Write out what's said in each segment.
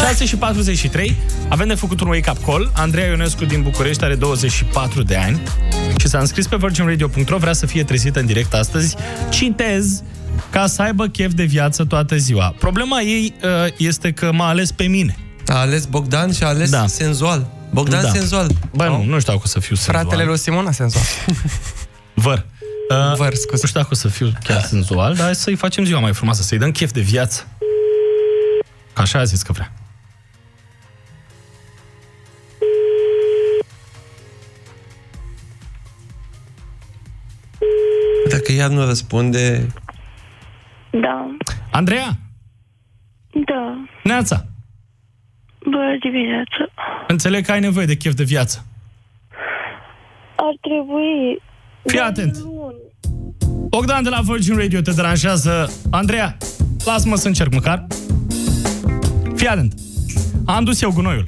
6 și 43, avem de făcut un wake-up call. Andreea Ionescu din București are 24 de ani și s-a înscris pe virginradio.ro, vrea să fie trezită în direct astăzi. Citez ca să aibă chef de viață toată ziua. Problema ei uh, este că m-a ales pe mine. A ales Bogdan și a ales Da. senzual. Bogdan Da. senzual. Bă, nu, nu știu dacă o să fiu senzual. Fratele lui Simona senzual. Văr. Uh, Văr, scuze. Nu știu dacă o să fiu chiar senzual, dar hai să-i facem ziua mai frumoasă, să-i dăm chef de viață. Că Așa a zis că vrea. Dacă ea nu răspunde, Da, Andreea, da. Neața, Bună dimineața. înțeleg că ai nevoie de chef de viață. Ar trebui... Fii atent. Bogdan de la Virgin Radio te deranjează. Andreea, lasă-mă să încerc măcar. Fii atent. Am dus eu gunoiul.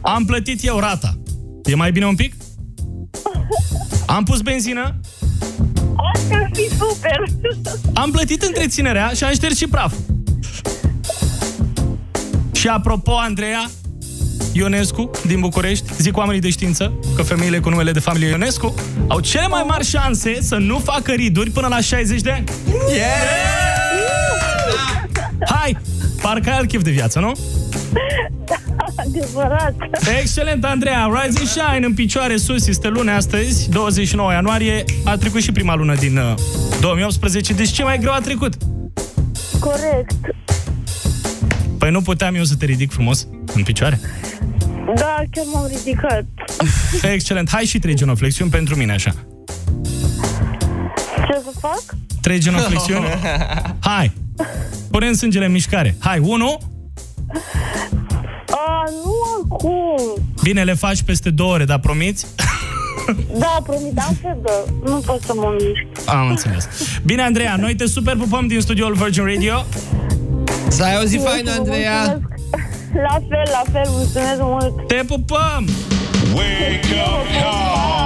Am plătit eu rata. E mai bine un pic? Am pus benzină, Asta ar fi super! am plătit întreținerea și am șters și praf. Și apropo, Andreea, Ionescu din București, zic oamenii de știință că femeile cu numele de familie Ionescu au cele mai mari șanse să nu facă riduri până la 60 de ani. Hai! Parcă ai alt chef de viață, nu? Adevărat! Excelent, Andreea! Rise and shine în picioare sus, este luna astăzi, 29 ianuarie. A trecut și prima lună din uh, 2018, deci ce mai greu a trecut? Corect. Păi nu puteam eu să te ridic frumos în picioare? Da, chiar m-am ridicat. Excelent. Hai și trei genoflexiuni pentru mine, așa. Ce să fac? Trei genoflexiuni? Hai! Punem sângele în mișcare. Hai, unu. A, nu acum. Bine, le faci peste două ore, dar promiți? Da, promit, am febă. Nu pot să mă mișc. Am înțeles. Bine, Andreea, noi te super pupăm din studioul Virgin Radio. să ai o zi Mulțumesc, faină, Andreea! mulțumesc. La fel, la fel, mulțumesc mult. Te pupăm! Wake up call.